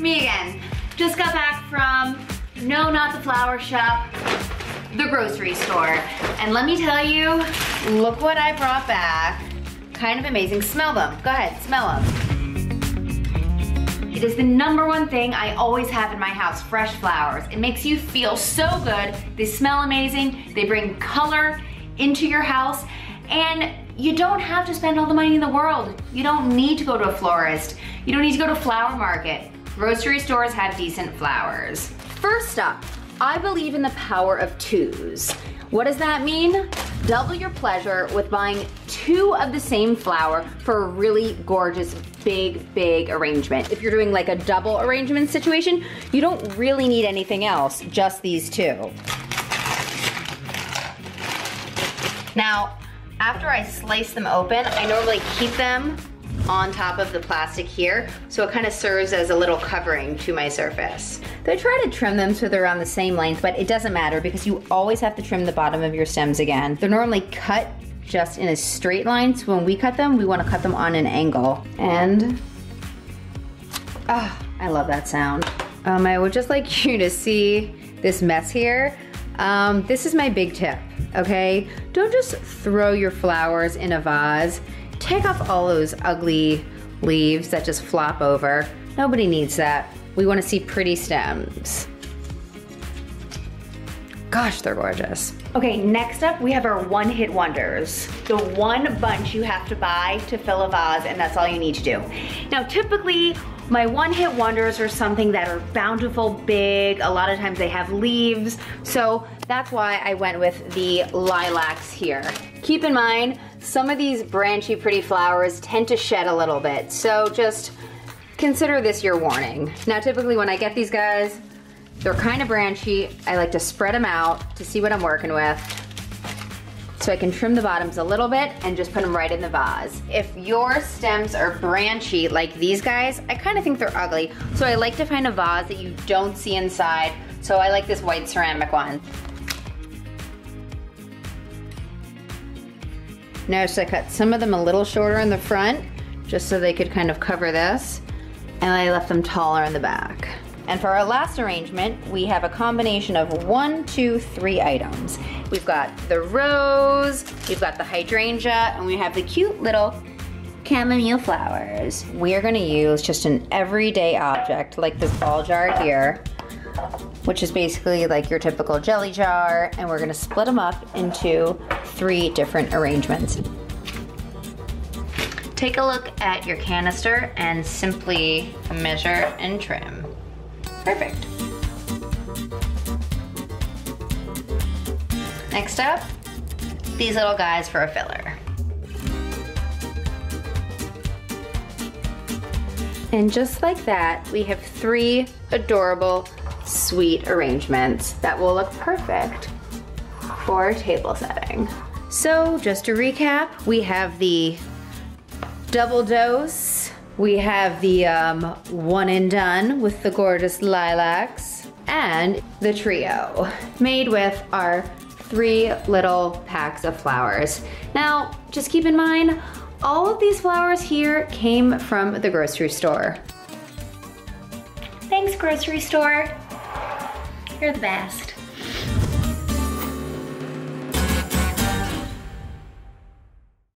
me again. Just got back from, no, not the flower shop, the grocery store. And let me tell you, look what I brought back. Kind of amazing. Smell them. Go ahead, smell them. It is the number one thing I always have in my house, fresh flowers. It makes you feel so good. They smell amazing. They bring color into your house. And you don't have to spend all the money in the world. You don't need to go to a florist. You don't need to go to a flower market. Grocery stores have decent flowers. First up, I believe in the power of twos. What does that mean? Double your pleasure with buying two of the same flower for a really gorgeous, big, big arrangement. If you're doing like a double arrangement situation, you don't really need anything else, just these two. Now, after I slice them open, I normally keep them on top of the plastic here, so it kind of serves as a little covering to my surface. I try to trim them so they're on the same length, but it doesn't matter because you always have to trim the bottom of your stems again. They're normally cut just in a straight line, so when we cut them, we wanna cut them on an angle. And, ah, oh, I love that sound. Um, I would just like you to see this mess here. Um, this is my big tip, okay? Don't just throw your flowers in a vase. Take off all those ugly leaves that just flop over. Nobody needs that. We wanna see pretty stems. Gosh, they're gorgeous. Okay, next up we have our one hit wonders. The one bunch you have to buy to fill a vase and that's all you need to do. Now typically my one hit wonders are something that are bountiful, big, a lot of times they have leaves, so that's why I went with the lilacs here. Keep in mind, some of these branchy pretty flowers tend to shed a little bit, so just consider this your warning. Now typically when I get these guys, they're kind of branchy. I like to spread them out to see what I'm working with. So I can trim the bottoms a little bit and just put them right in the vase. If your stems are branchy like these guys, I kind of think they're ugly. So I like to find a vase that you don't see inside. So I like this white ceramic one. Notice I cut some of them a little shorter in the front, just so they could kind of cover this, and I left them taller in the back. And for our last arrangement, we have a combination of one, two, three items. We've got the rose, we've got the hydrangea, and we have the cute little chamomile flowers. We are gonna use just an everyday object like this ball jar here, which is basically like your typical jelly jar, and we're gonna split them up into three different arrangements. Take a look at your canister and simply measure and trim. Perfect. Next up, these little guys for a filler. And just like that, we have three adorable, sweet arrangements that will look perfect for table setting. So just to recap, we have the double dose, we have the um, one and done with the gorgeous lilacs, and the trio, made with our three little packs of flowers. Now, just keep in mind, all of these flowers here came from the grocery store. Thanks, grocery store you're the best.